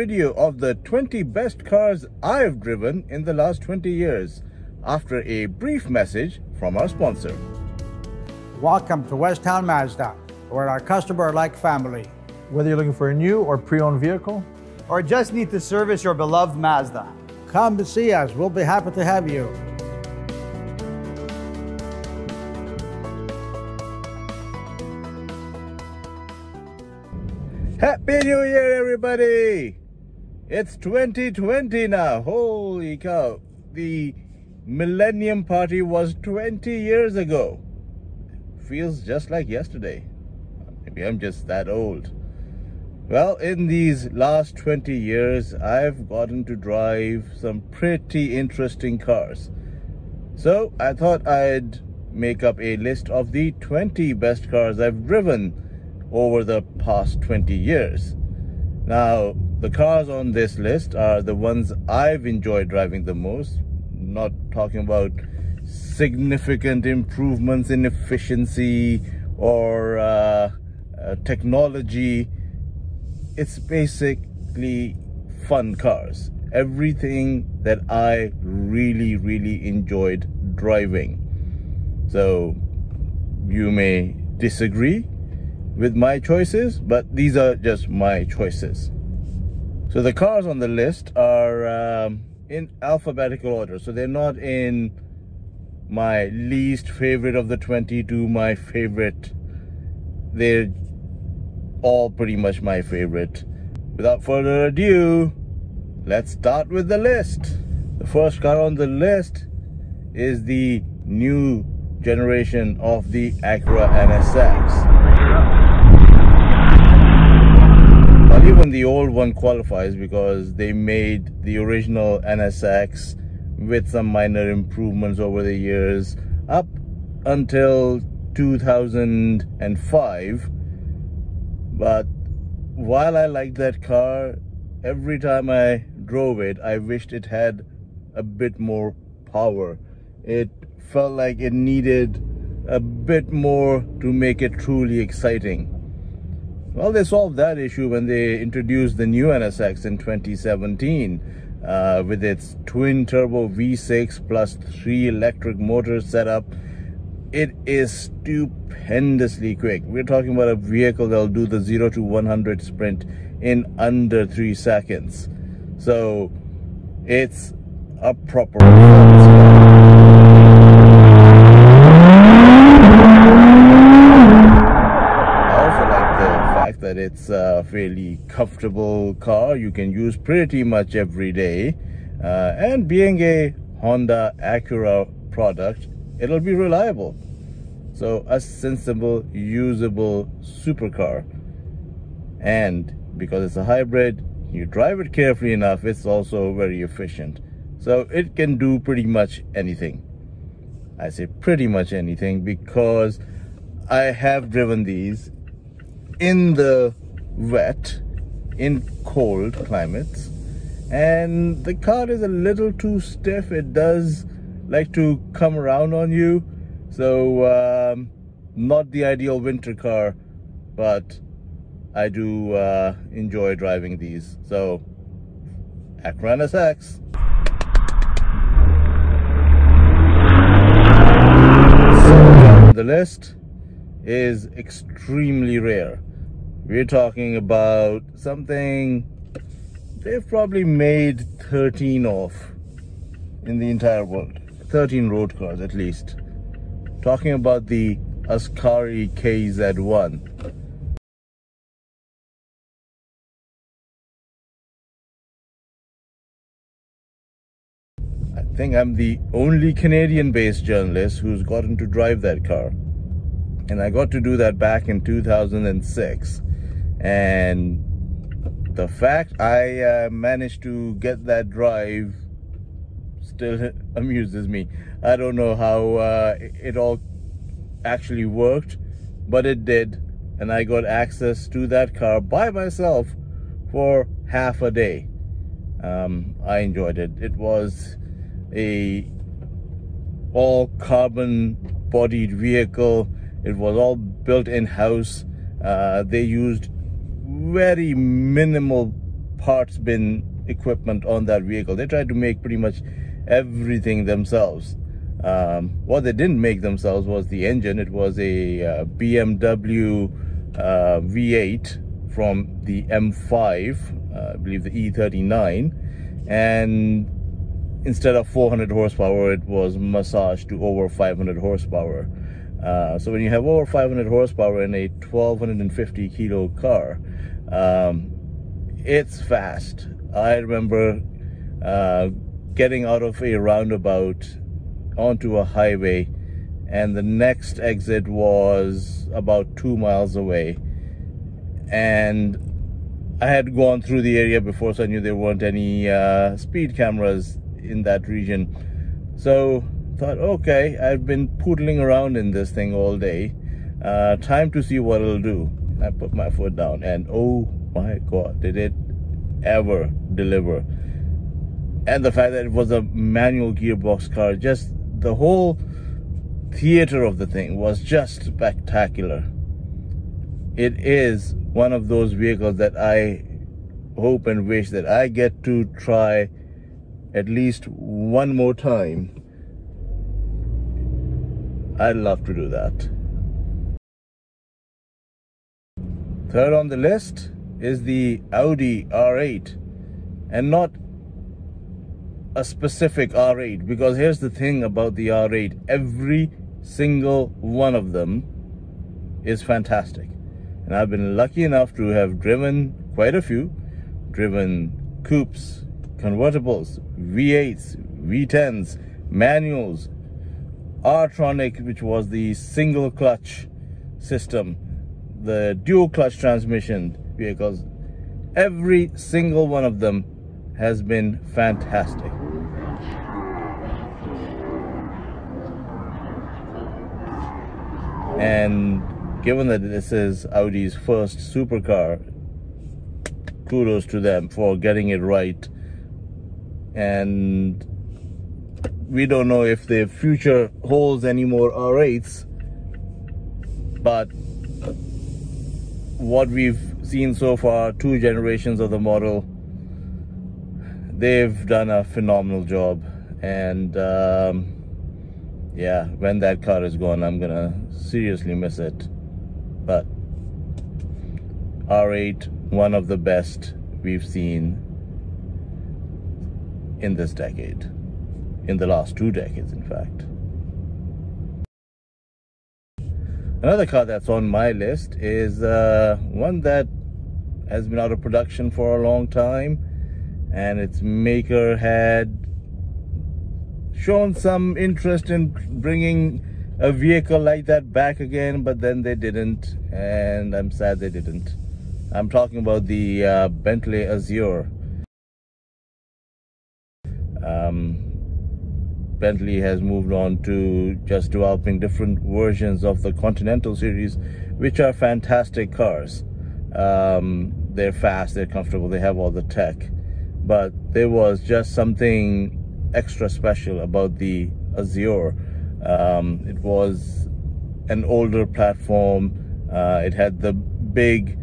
video of the 20 best cars I've driven in the last 20 years after a brief message from our sponsor. Welcome to Westowne Mazda, where our customer are like family. Whether you're looking for a new or pre-owned vehicle, or just need to service your beloved Mazda. Come to see us. We'll be happy to have you. Happy New Year, everybody! It's 2020 now. Holy cow. The Millennium Party was 20 years ago. Feels just like yesterday. Maybe I'm just that old. Well, in these last 20 years, I've gotten to drive some pretty interesting cars. So I thought I'd make up a list of the 20 best cars I've driven over the past 20 years. Now, the cars on this list are the ones I've enjoyed driving the most, not talking about significant improvements in efficiency or uh, uh, technology. It's basically fun cars. Everything that I really, really enjoyed driving. So, you may disagree with my choices, but these are just my choices. So the cars on the list are um, in alphabetical order. So they're not in my least favorite of the 20 to my favorite. They're all pretty much my favorite. Without further ado, let's start with the list. The first car on the list is the new generation of the Acura NSX. The old one qualifies because they made the original NSX with some minor improvements over the years up until 2005 but while I liked that car every time I drove it I wished it had a bit more power. It felt like it needed a bit more to make it truly exciting well, they solved that issue when they introduced the new NSX in 2017 uh, with its twin turbo V6 plus three electric motor setup. It is stupendously quick. We're talking about a vehicle that'll do the 0 to 100 sprint in under three seconds. So it's a proper that it's a fairly comfortable car you can use pretty much every day. Uh, and being a Honda Acura product it'll be reliable. So a sensible usable supercar. And because it's a hybrid you drive it carefully enough it's also very efficient. So it can do pretty much anything. I say pretty much anything because I have driven these in the wet, in cold climates. And the car is a little too stiff. It does like to come around on you. So, um, not the ideal winter car, but I do uh, enjoy driving these. So, Acura NSX. the list is extremely rare we're talking about something they've probably made 13 of in the entire world. 13 road cars at least. Talking about the Ascari KZ1 I think I'm the only Canadian based journalist who's gotten to drive that car. And I got to do that back in 2006 and the fact I uh, managed to get that drive still amuses me. I don't know how uh, it all actually worked, but it did. And I got access to that car by myself for half a day. Um, I enjoyed it. It was a all carbon bodied vehicle. It was all built in house. Uh, they used very minimal parts bin equipment on that vehicle. They tried to make pretty much everything themselves. Um, what they didn't make themselves was the engine. It was a uh, BMW uh, V8 from the M5, uh, I believe the E39, and instead of 400 horsepower, it was massaged to over 500 horsepower. Uh, so when you have over 500 horsepower in a 1250 kilo car, um, it's fast. I remember uh, getting out of a roundabout onto a highway and the next exit was about two miles away. And I had gone through the area before so I knew there weren't any uh, speed cameras in that region. So thought okay I've been poodling around in this thing all day. Uh, time to see what it'll do I put my foot down and oh my god did it ever deliver. And the fact that it was a manual gearbox car just the whole theater of the thing was just spectacular. It is one of those vehicles that I hope and wish that I get to try at least one more time. I'd love to do that third on the list is the Audi R8 and not a specific R8 because here's the thing about the R8 every single one of them is fantastic. And I've been lucky enough to have driven quite a few. Driven coupes convertibles V8s V10s manuals R-Tronic which was the single clutch system the dual clutch transmission vehicles every single one of them has been fantastic. And given that this is Audi's first supercar kudos to them for getting it right. And we don't know if the future holds any more R8s but what we've seen so far two generations of the model they've done a phenomenal job and um, yeah, when that car is gone, I'm gonna seriously miss it. But R8, one of the best we've seen in this decade, in the last two decades, in fact. Another car that's on my list is uh, one that has been out of production for a long time and its maker had shown some interest in bringing a vehicle like that back again, but then they didn't, and I'm sad they didn't. I'm talking about the uh, Bentley Azure. Um, Bentley has moved on to just developing different versions of the Continental series, which are fantastic cars. Um, they're fast, they're comfortable, they have all the tech. But there was just something extra special about the Azure. Um, it was an older platform. Uh, it had the big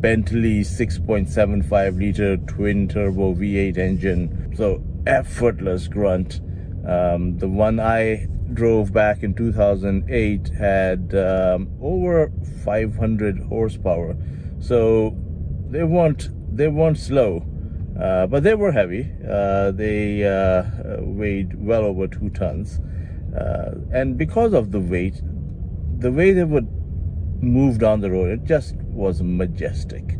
Bentley 6.75 liter twin turbo V8 engine. So effortless grunt. Um, the one I drove back in 2008 had um, over 500 horsepower. So they weren't they weren't slow. Uh, but they were heavy. Uh, they uh, weighed well over two tons. Uh, and because of the weight, the way they would move down the road, it just was majestic.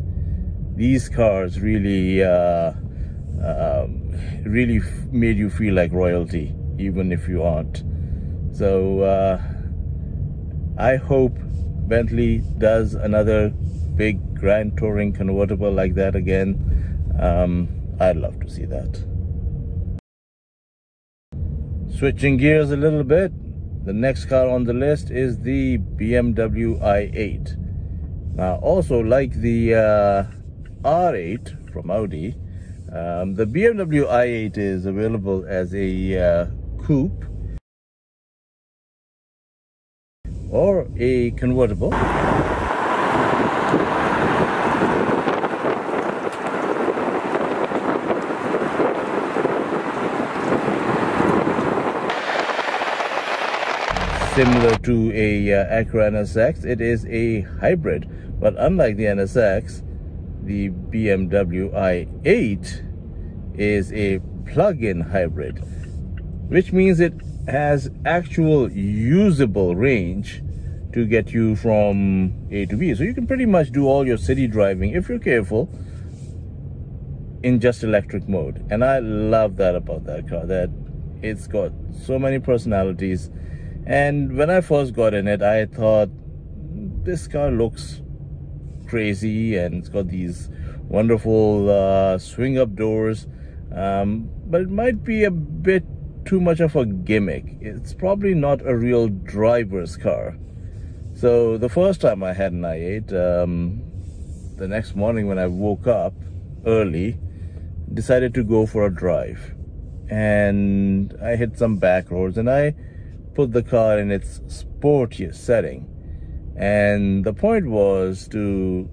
These cars really, uh, um, really made you feel like royalty, even if you aren't. So uh, I hope Bentley does another big grand touring convertible like that again um, I'd love to see that. Switching gears a little bit, the next car on the list is the BMW i8. Now, also like the uh, R8 from Audi, um, the BMW i8 is available as a uh, coupe or a convertible. Similar to a uh, Acura NSX, it is a hybrid, but unlike the NSX, the BMW i8 is a plug-in hybrid, which means it has actual usable range to get you from A to B. So you can pretty much do all your city driving, if you're careful, in just electric mode. And I love that about that car, that it's got so many personalities. And when I first got in it, I thought, this car looks crazy and it's got these wonderful uh, swing up doors. Um, but it might be a bit too much of a gimmick. It's probably not a real driver's car. So the first time I had an i8, um, the next morning when I woke up early, decided to go for a drive. And I hit some back roads and I put the car in its sportiest setting. And the point was to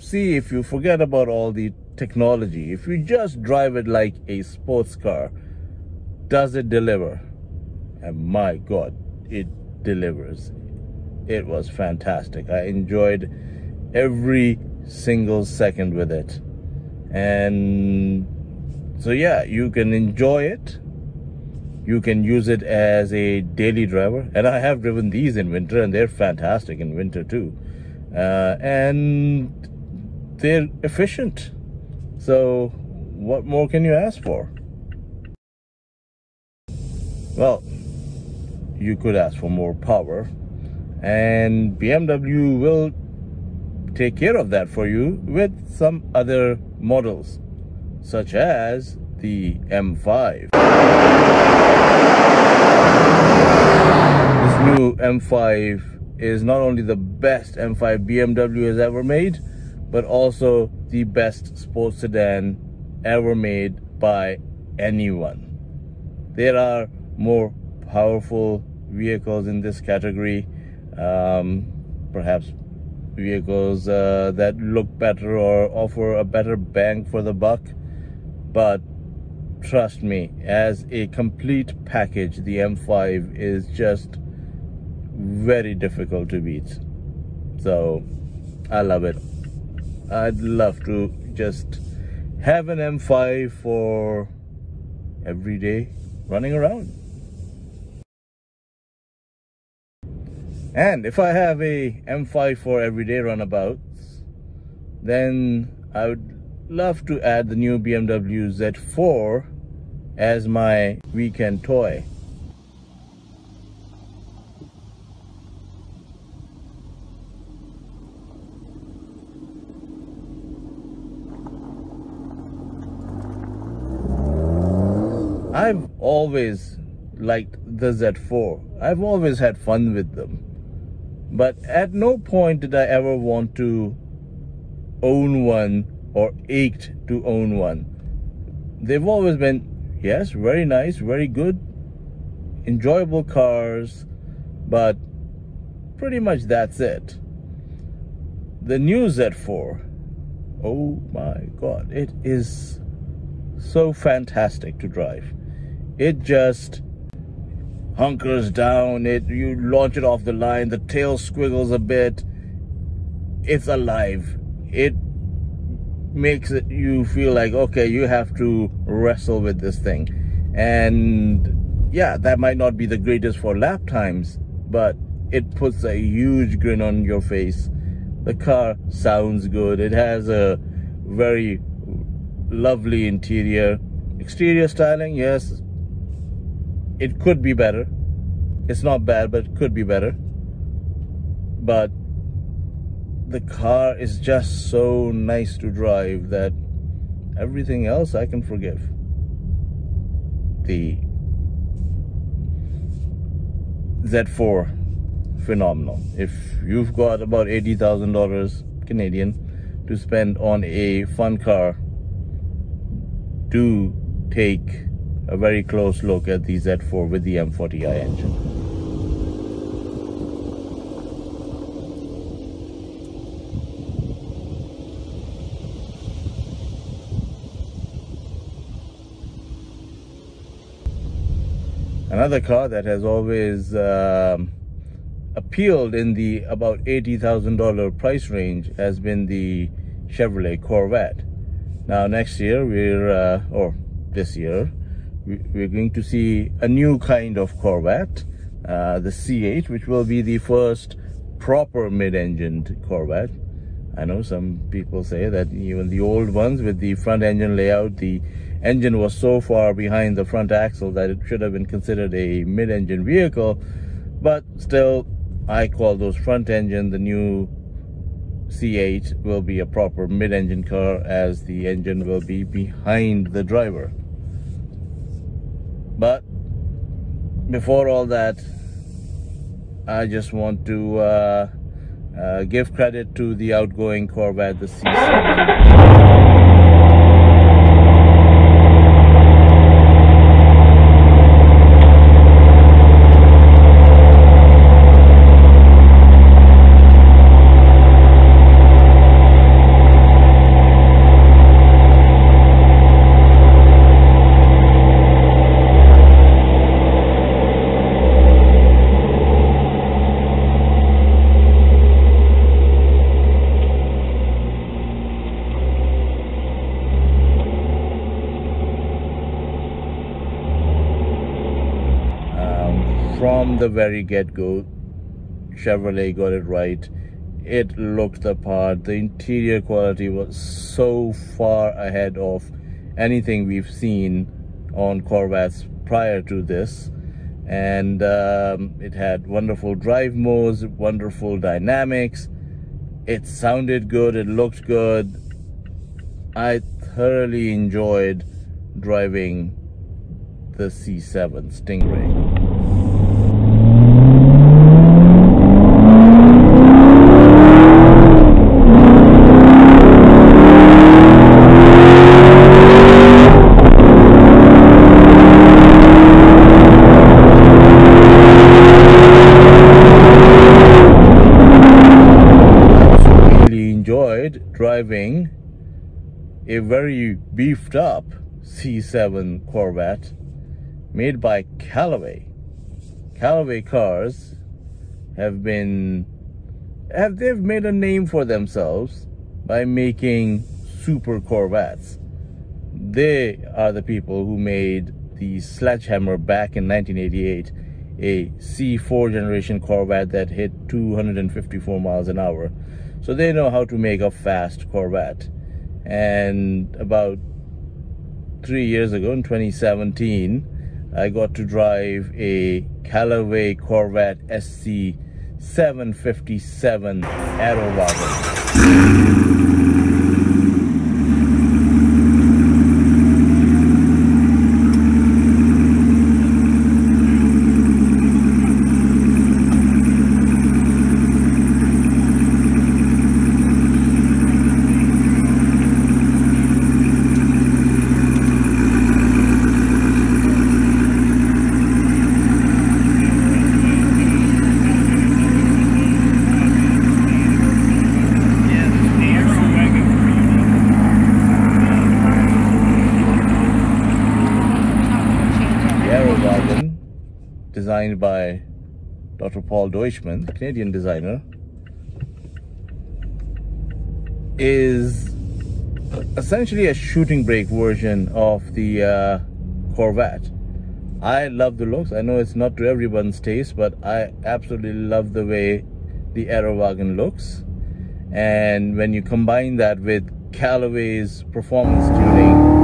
see if you forget about all the technology, if you just drive it like a sports car, does it deliver? And my God, it delivers it was fantastic. I enjoyed every single second with it. And so, yeah, you can enjoy it. You can use it as a daily driver. And I have driven these in winter, and they're fantastic in winter too. Uh, and they're efficient. So, what more can you ask for? Well, you could ask for more power, and BMW will take care of that for you with some other models such as the M5 this new M5 is not only the best M5 BMW has ever made but also the best sports sedan ever made by anyone. There are more powerful vehicles in this category um, perhaps vehicles uh, that look better or offer a better bang for the buck but trust me as a complete package the M5 is just very difficult to beat. So I love it. I'd love to just have an M5 for every day running around. And if I have a M5 for everyday runabouts, then I would love to add the new BMW Z4 as my weekend toy. I've always liked the Z4. I've always had fun with them. But at no point did I ever want to own one or ached to own one. They've always been, yes, very nice, very good, enjoyable cars, but pretty much that's it. The new Z4, oh my god, it is so fantastic to drive. It just hunkers down, it you launch it off the line, the tail squiggles a bit. It's alive. It makes it you feel like okay, you have to wrestle with this thing. And yeah, that might not be the greatest for lap times, but it puts a huge grin on your face. The car sounds good. It has a very lovely interior. Exterior styling, yes, it could be better. It's not bad, but it could be better. But the car is just so nice to drive that everything else I can forgive. The Z4, phenomenal. If you've got about $80,000 Canadian to spend on a fun car, do take a very close look at the Z4 with the M40i engine. Another car that has always um, appealed in the about $80,000 price range has been the Chevrolet Corvette. Now next year we're, uh, or this year, we're going to see a new kind of Corvette, uh, the C8, which will be the first proper mid-engined Corvette. I know some people say that even the old ones with the front engine layout, the engine was so far behind the front axle that it should have been considered a mid-engine vehicle. But still, I call those front engine the new C8 will be a proper mid-engine car as the engine will be behind the driver. But before all that, I just want to uh, uh, give credit to the outgoing Corvette, the C7. from the very get-go chevrolet got it right. It looked the part. The interior quality was so far ahead of anything we've seen on corvettes prior to this. And um, it had wonderful drive modes wonderful dynamics. It sounded good. It looked good. I thoroughly enjoyed driving the c7 stingray driving a very beefed up C7 Corvette made by Callaway. Callaway cars have been have they've made a name for themselves by making super Corvettes. They are the people who made the Sledgehammer back in 1988, a C4 generation Corvette that hit 254 miles an hour. So they know how to make a fast Corvette. And about three years ago in 2017, I got to drive a Callaway Corvette SC 757 AeroWagen. Paul Deutschman, the Canadian designer, is essentially a shooting brake version of the uh, Corvette. I love the looks. I know it's not to everyone's taste, but I absolutely love the way the AeroWagen looks. And when you combine that with Callaway's performance tuning,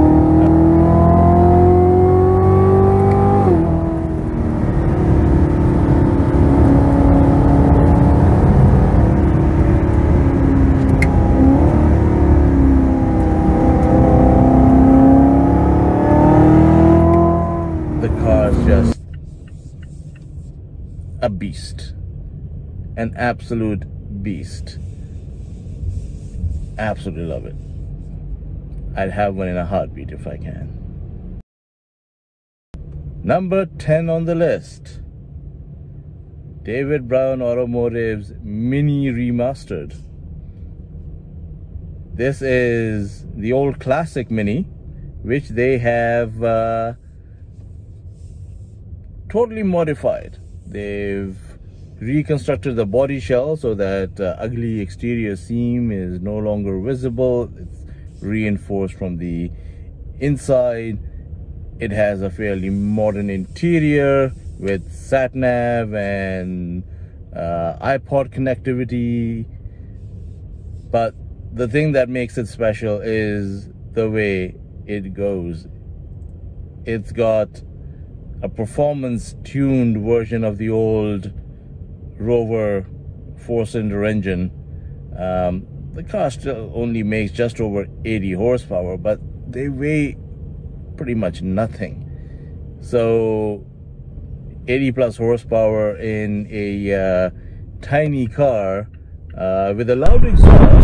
a beast. An absolute beast. Absolutely love it. I'd have one in a heartbeat if I can. Number 10 on the list. David Brown Automotive's Mini Remastered. This is the old classic Mini, which they have uh, totally modified. They've reconstructed the body shell so that uh, ugly exterior seam is no longer visible. It's reinforced from the inside. It has a fairly modern interior with sat nav and uh, iPod connectivity. But the thing that makes it special is the way it goes. It's got a performance tuned version of the old Rover four cylinder engine. Um, the car still only makes just over 80 horsepower, but they weigh pretty much nothing. So 80 plus horsepower in a uh, tiny car uh, with a loud exhaust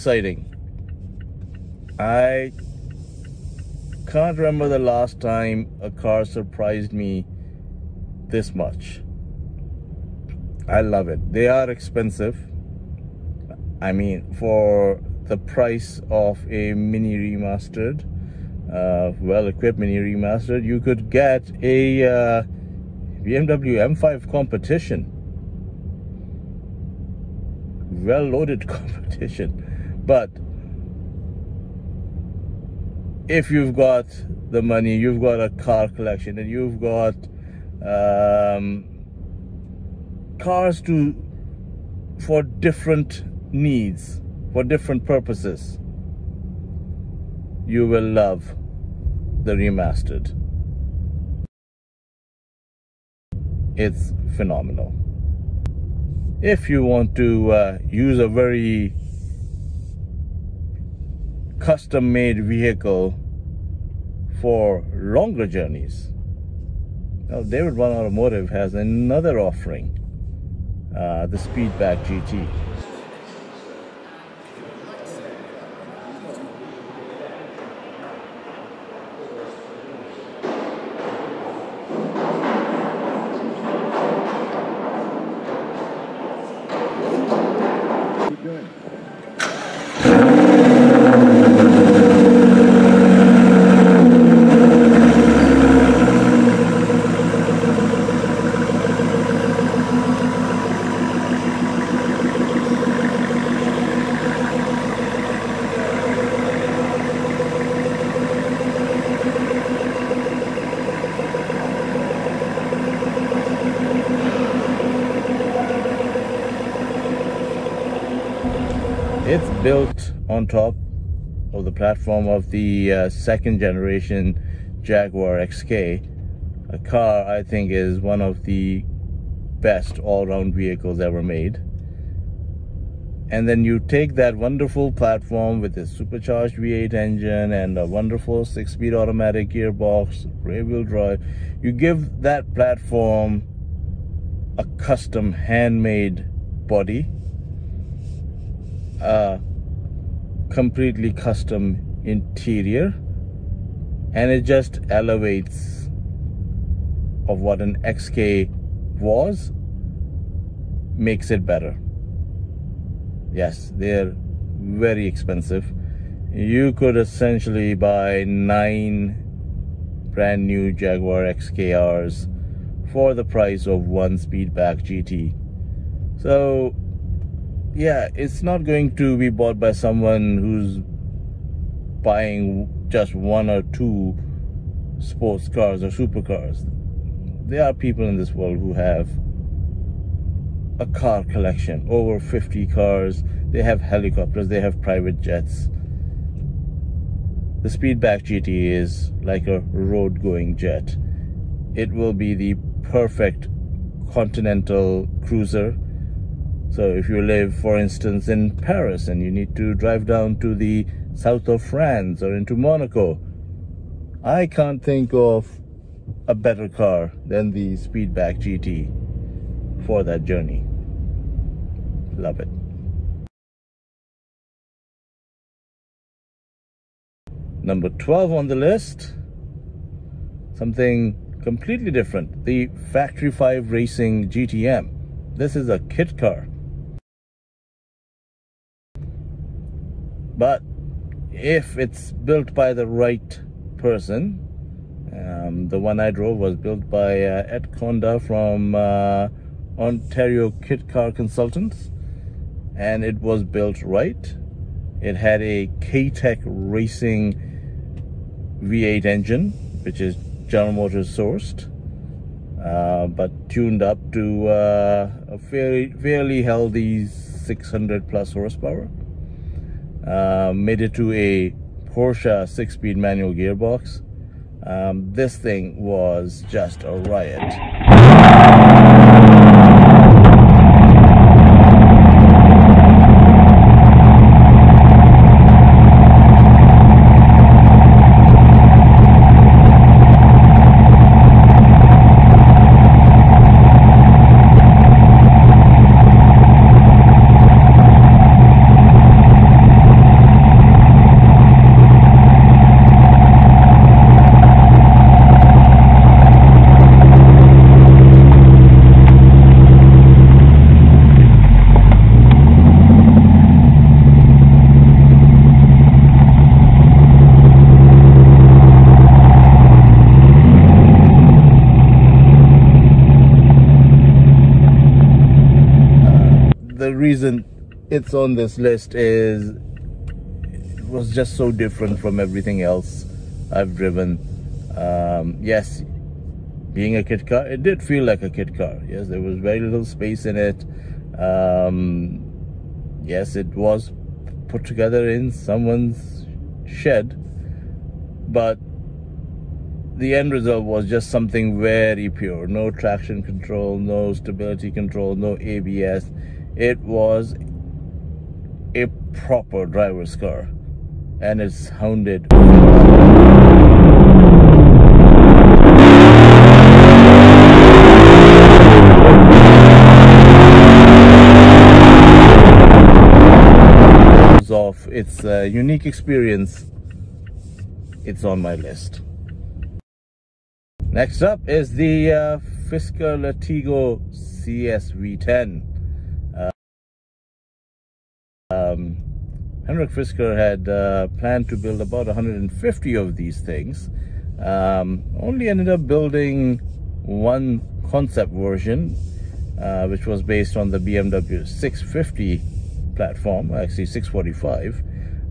exciting. I can't remember the last time a car surprised me this much. I love it. They are expensive. I mean, for the price of a mini remastered, uh, well equipped mini remastered, you could get a uh, BMW M5 competition well loaded competition. But if you've got the money, you've got a car collection, and you've got um, cars to for different needs, for different purposes, you will love the remastered. It's phenomenal if you want to uh, use a very custom made vehicle for longer journeys. Now, David Brown Automotive has another offering, uh, the Speedback GT. It's built on top of the platform of the uh, second generation Jaguar XK. A car I think is one of the best all-round vehicles ever made. And then you take that wonderful platform with a supercharged V8 engine and a wonderful six-speed automatic gearbox, rear-wheel drive. You give that platform a custom handmade body a completely custom interior and it just elevates of what an XK was makes it better. Yes they're very expensive. You could essentially buy nine brand new Jaguar XKRs for the price of one Speedback GT so yeah, it's not going to be bought by someone who's buying just one or two sports cars or supercars. There are people in this world who have a car collection, over 50 cars. They have helicopters, they have private jets. The Speedback GT is like a road going jet. It will be the perfect continental cruiser so if you live, for instance, in Paris and you need to drive down to the south of France or into Monaco, I can't think of a better car than the Speedback GT for that journey. Love it. Number 12 on the list, something completely different. The Factory 5 Racing GTM. This is a kit car. But if it's built by the right person, um, the one I drove was built by uh, Ed Conda from uh, Ontario Kit Car Consultants, and it was built right. It had a K-Tech Racing V8 engine, which is General Motors sourced, uh, but tuned up to uh, a fairly, fairly healthy 600 plus horsepower. Uh, made it to a Porsche six-speed manual gearbox um, this thing was just a riot. the reason it's on this list is was just so different from everything else I've driven. Um, yes, being a kit car, it did feel like a kit car. Yes, there was very little space in it. Um, yes, it was put together in someone's shed, but the end result was just something very pure. No traction control, no stability control, no ABS it was a proper driver's car and it sounded of its uh, unique experience. It's on my list. Next up is the uh, Fisker Latigo CSV10 um, Henrik Fisker had uh, planned to build about 150 of these things. Um, only ended up building one concept version, uh, which was based on the BMW 650 platform, actually 645.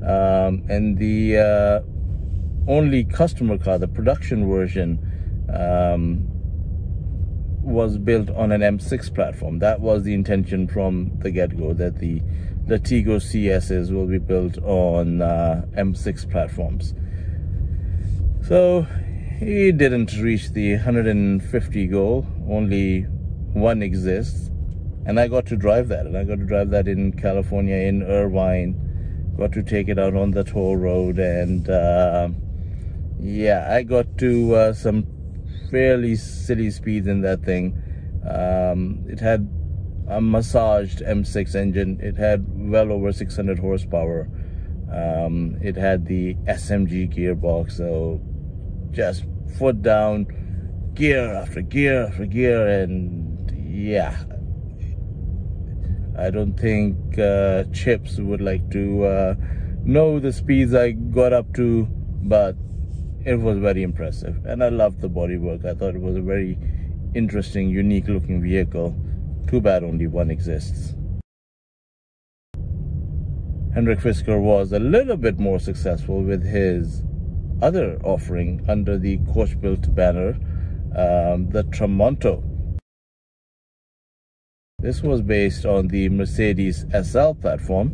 Um, and the uh, only customer car, the production version, um, was built on an M6 platform. That was the intention from the get-go, that the Latigo CSs will be built on uh, M6 platforms. So he didn't reach the 150 goal, only one exists. And I got to drive that, and I got to drive that in California, in Irvine. Got to take it out on the toll road, and uh, yeah, I got to uh, some fairly silly speeds in that thing. Um, it had a massaged M6 engine. It had well over 600 horsepower. Um, it had the SMG gearbox, so just foot down, gear after gear after gear, and yeah. I don't think uh, Chips would like to uh, know the speeds I got up to, but it was very impressive. And I loved the bodywork. I thought it was a very interesting, unique looking vehicle. Too bad only one exists. Henrik Fisker was a little bit more successful with his other offering under the Coachbuild banner, um, the Tramonto. This was based on the Mercedes SL platform.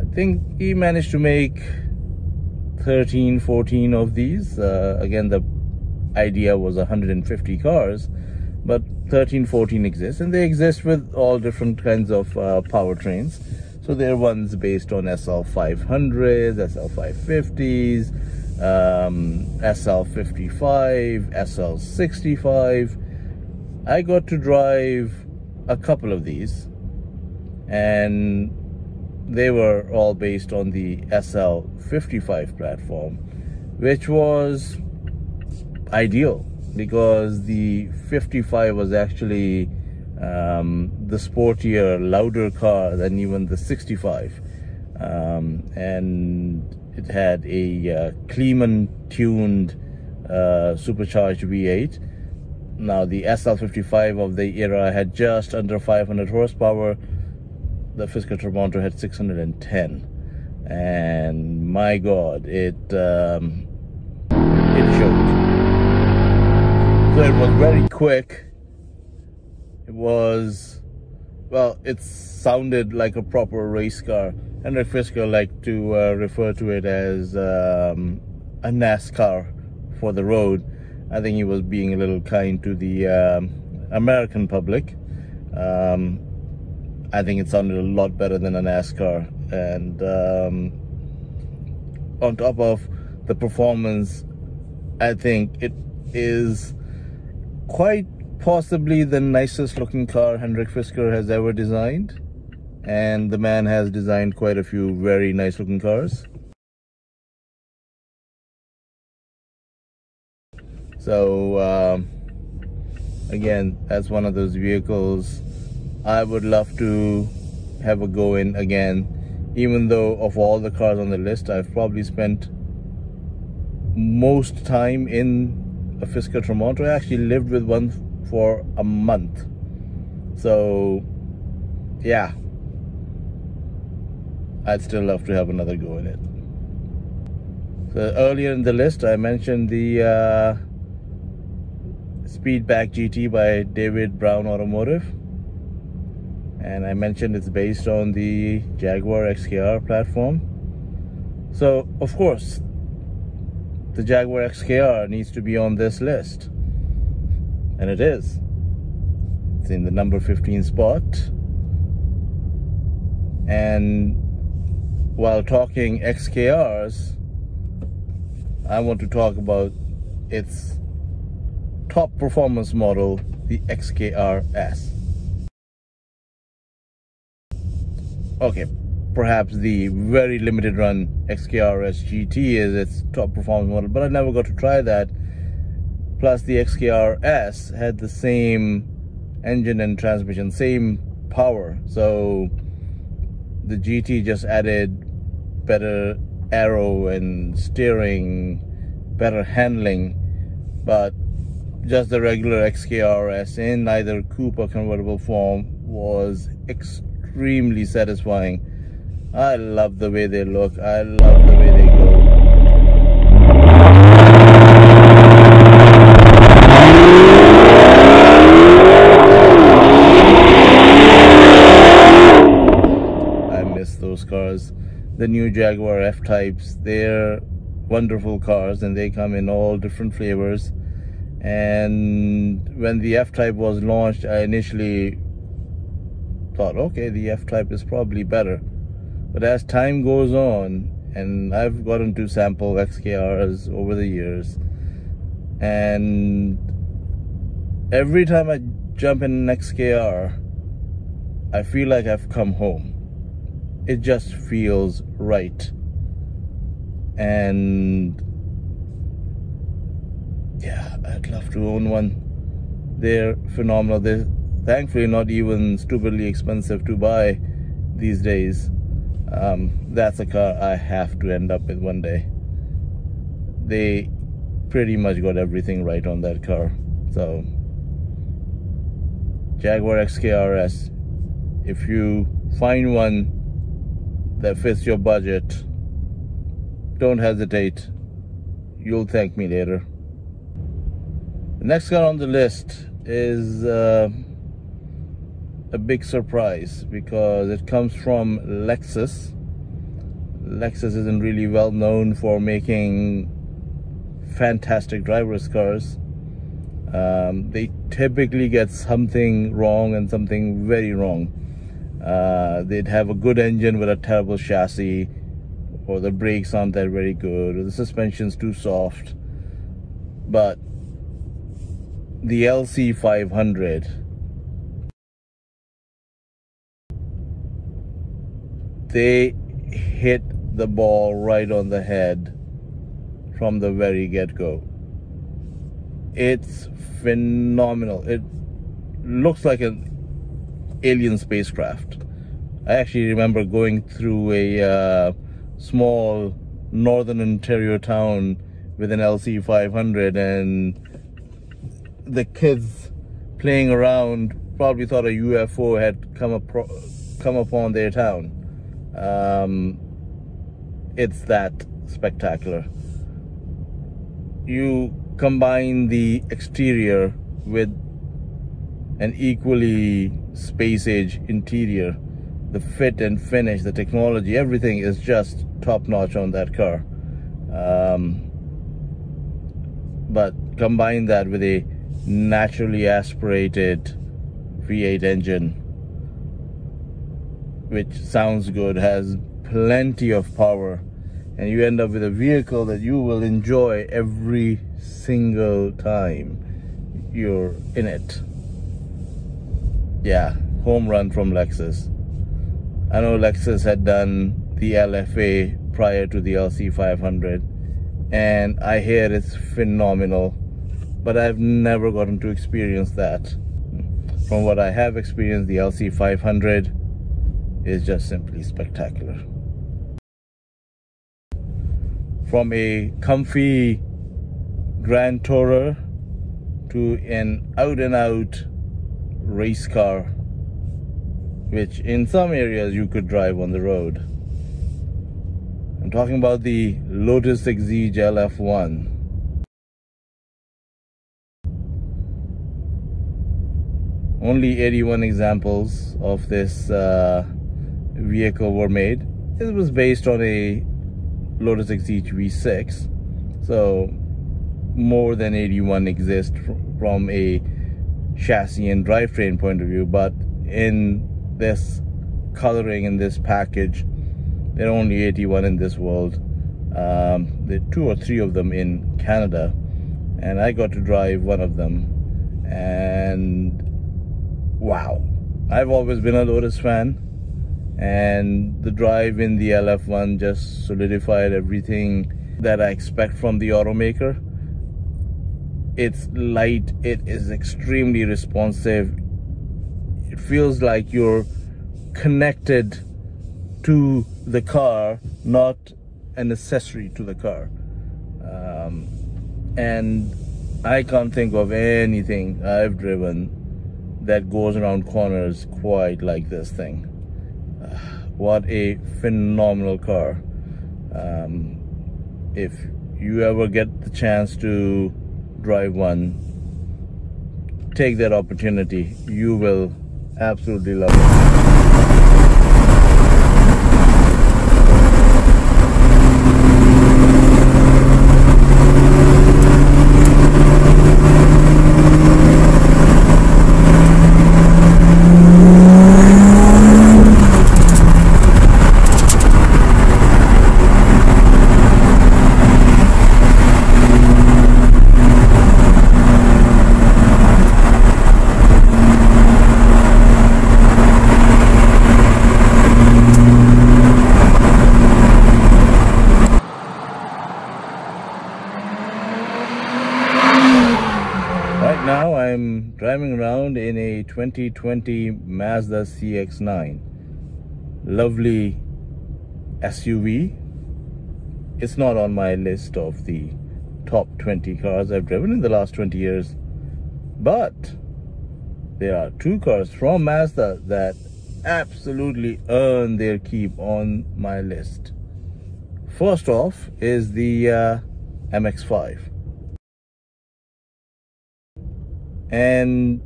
I think he managed to make 13, 14 of these. Uh, again, the idea was 150 cars but 13 14 exists and they exist with all different kinds of uh, powertrains. So there are ones based on SL500s SL550s um, SL55 SL65 I got to drive a couple of these and they were all based on the SL55 platform, which was ideal because the 55 was actually um, the sportier, louder car than even the 65. Um, and it had a uh, Kleemann tuned uh, supercharged V8. Now the SL55 of the era had just under 500 horsepower. The Fisker Tramonto had 610, and my God, it um, it showed. It was very quick. It was, well, it sounded like a proper race car. Hendrik Fisker liked to uh, refer to it as um, a NASCAR for the road. I think he was being a little kind to the um, American public. Um, I think it sounded a lot better than a NASCAR. And um, on top of the performance, I think it is quite possibly the nicest looking car Hendrik Fisker has ever designed. And the man has designed quite a few very nice looking cars. So, um, again, that's one of those vehicles I would love to have a go in again. Even though of all the cars on the list, I've probably spent most time in a Fisker Tramonto. I actually lived with one for a month. So, yeah. I'd still love to have another go in it. So earlier in the list, I mentioned the uh, Speedback GT by David Brown Automotive. And I mentioned it's based on the Jaguar XKR platform. So, of course, the Jaguar XKR needs to be on this list. And it is. It's in the number 15 spot. And while talking XKRs, I want to talk about its top performance model, the XKRS. Okay, perhaps the very limited run XKRS GT is its top performance model, but I never got to try that. Plus, the XKRS had the same engine and transmission, same power. So the GT just added better aero and steering, better handling, but just the regular XKRS in either coupe or convertible form was extremely satisfying. I love the way they look. I love the way they go. I miss those cars. The new Jaguar F-Types, they're wonderful cars and they come in all different flavors and when the F-Type was launched I initially thought okay the F-Type is probably better but as time goes on and I've gotten to sample XKRs over the years and every time I jump in an XKR I feel like I've come home it just feels right and yeah, I'd love to own one. They're phenomenal. They're thankfully not even stupidly expensive to buy these days. Um, that's a car I have to end up with one day. They pretty much got everything right on that car. So, Jaguar XKRS, if you find one that fits your budget, don't hesitate. You'll thank me later. The next car on the list is uh, a big surprise because it comes from Lexus. Lexus isn't really well known for making fantastic driver's cars. Um, they typically get something wrong and something very wrong. Uh, they'd have a good engine with a terrible chassis, or the brakes aren't that very good, or the suspension's too soft. But the LC500 they hit the ball right on the head from the very get-go. It's phenomenal. It looks like an alien spacecraft. I actually remember going through a uh, small northern Ontario town with an LC500 and the kids playing around probably thought a UFO had come come upon their town. Um, it's that spectacular. You combine the exterior with an equally space age interior the fit and finish the technology everything is just top notch on that car um, but combine that with a naturally aspirated V8 engine which sounds good has plenty of power. And you end up with a vehicle that you will enjoy every single time you're in it. Yeah home run from Lexus. I know Lexus had done the LFA prior to the LC500 and I hear it's phenomenal but I've never gotten to experience that. From what I have experienced the LC500 is just simply spectacular from a comfy Grand Tourer to an out and out race car which in some areas you could drive on the road. I'm talking about the Lotus Exige LF1. Only 81 examples of this uh, vehicle were made. It was based on a Lotus Exige V6. So more than 81 exist from a chassis and drivetrain point of view, but in this coloring in this package. There are only 81 in this world. Um, there are two or three of them in Canada, and I got to drive one of them. And wow, I've always been a Lotus fan, and the drive in the LF1 just solidified everything that I expect from the automaker. It's light, it is extremely responsive, it feels like you're connected to the car, not an accessory to the car. Um, and I can't think of anything I've driven that goes around corners quite like this thing. What a phenomenal car. Um, if you ever get the chance to drive one, take that opportunity. You will Absolutely love it. I'm driving around in a 2020 Mazda CX-9. Lovely SUV. It's not on my list of the top 20 cars I've driven in the last 20 years. But there are two cars from Mazda that absolutely earn their keep on my list. First off is the uh, MX-5. and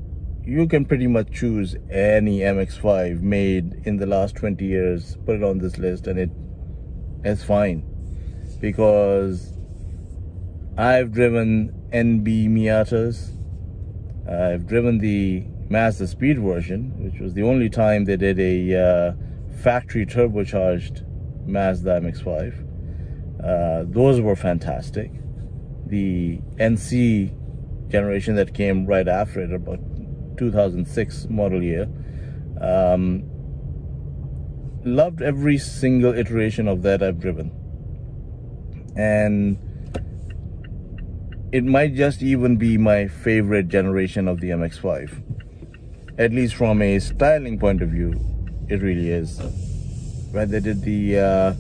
you can pretty much choose any MX-5 made in the last 20 years put it on this list and it's fine. Because I've driven NB Miatas. I've driven the Mazda Speed version which was the only time they did a uh, factory turbocharged Mazda MX-5 uh, those were fantastic. The NC generation that came right after it, about 2006 model year. Um, loved every single iteration of that I've driven. And it might just even be my favorite generation of the MX5. At least from a styling point of view, it really is. When they did the uh,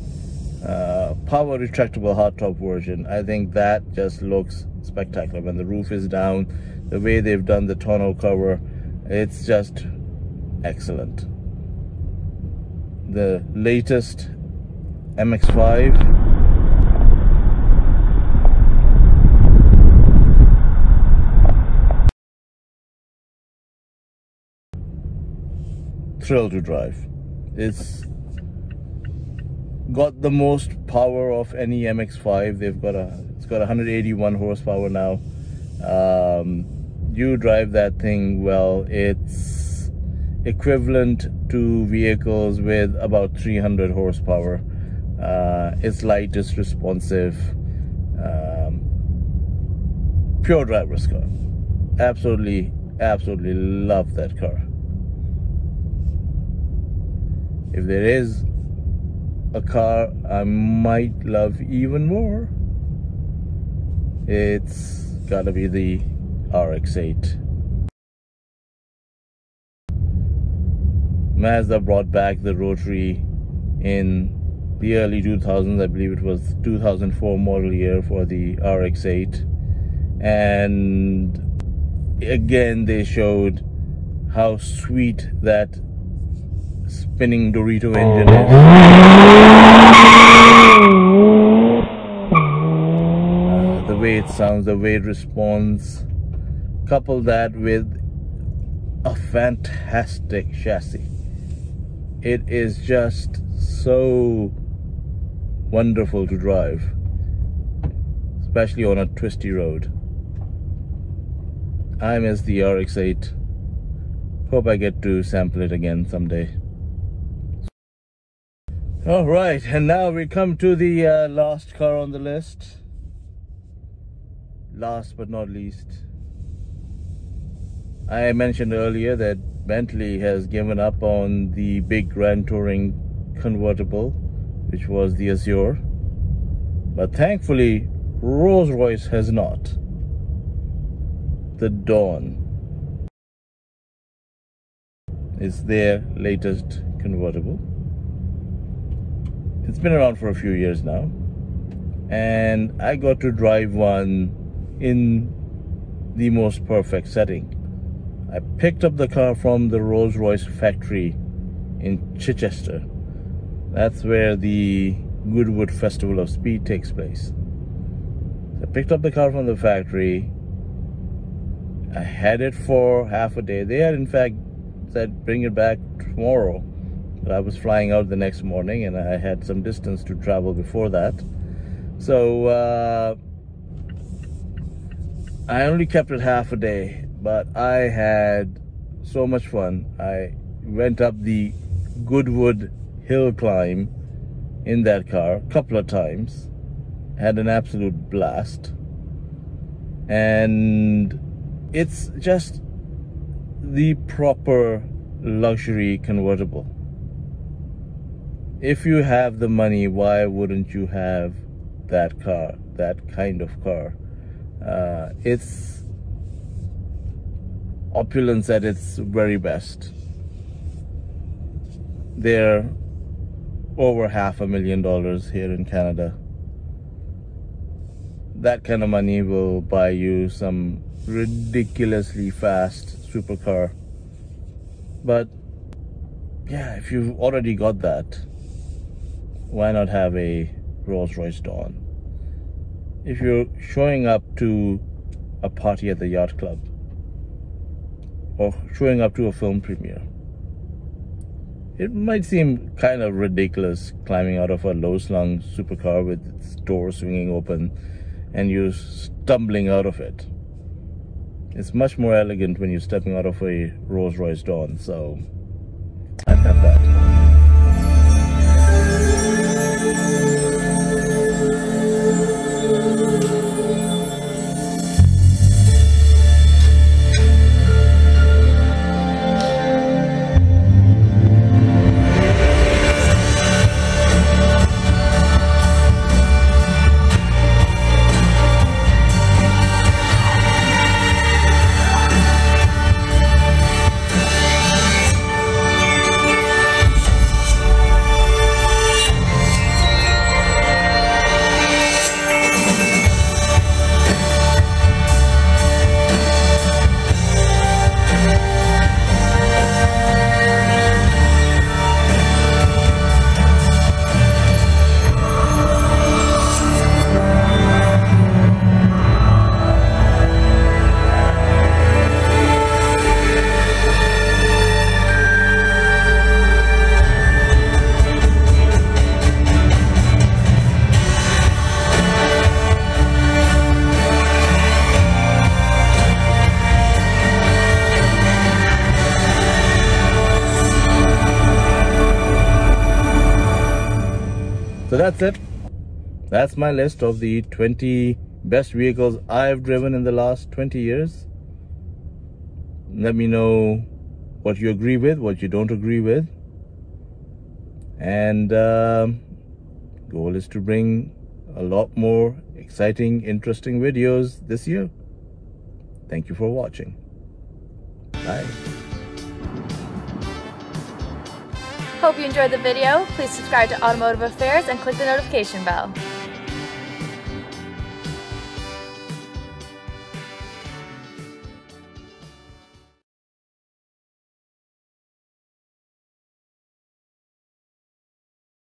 uh, power retractable hardtop version, I think that just looks spectacular. When the roof is down, the way they've done the tonneau cover, it's just excellent. The latest MX5 thrill to drive. It's got the most power of any MX-5. They've got a it's got 181 horsepower now. Um, you drive that thing well. It's equivalent to vehicles with about 300 horsepower. Uh, it's light, it's responsive. Um, pure driver's car. Absolutely, absolutely love that car. if there is a car I might love even more, it's gotta be the RX-8. Mazda brought back the rotary in the early 2000s. I believe it was 2004 model year for the RX-8. And again, they showed how sweet that spinning Dorito engine is. Uh, the way it sounds, the way it responds. Couple that with a fantastic chassis. It is just so wonderful to drive, especially on a twisty road. I miss the RX-8. Hope I get to sample it again someday. All right, and now we come to the uh, last car on the list. Last but not least. I mentioned earlier that Bentley has given up on the big Grand Touring convertible, which was the Azure. But thankfully, Rolls-Royce has not. The Dawn is their latest convertible it's been around for a few years now and I got to drive one in the most perfect setting. I picked up the car from the Rolls-Royce factory in Chichester. That's where the Goodwood Festival of Speed takes place. I picked up the car from the factory. I had it for half a day. They had in fact said bring it back tomorrow but I was flying out the next morning and I had some distance to travel before that. So uh, I only kept it half a day, but I had so much fun. I went up the Goodwood hill climb in that car a couple of times. Had an absolute blast. And it's just the proper luxury convertible if you have the money, why wouldn't you have that car, that kind of car? Uh, it's opulence at its very best. They're over half a million dollars here in Canada. That kind of money will buy you some ridiculously fast supercar. But yeah, if you've already got that, why not have a Rolls Royce Dawn? If you're showing up to a party at the yacht club or showing up to a film premiere, it might seem kind of ridiculous climbing out of a low slung supercar with its door swinging open and you stumbling out of it. It's much more elegant when you're stepping out of a Rolls Royce Dawn, so I'd have that. That's my list of the 20 best vehicles I've driven in the last 20 years. Let me know what you agree with, what you don't agree with. And uh, goal is to bring a lot more exciting, interesting videos this year. Thank you for watching. Bye. Hope you enjoyed the video. Please subscribe to Automotive Affairs and click the notification bell.